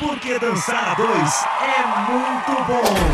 Porque dançar a dois é muito bom.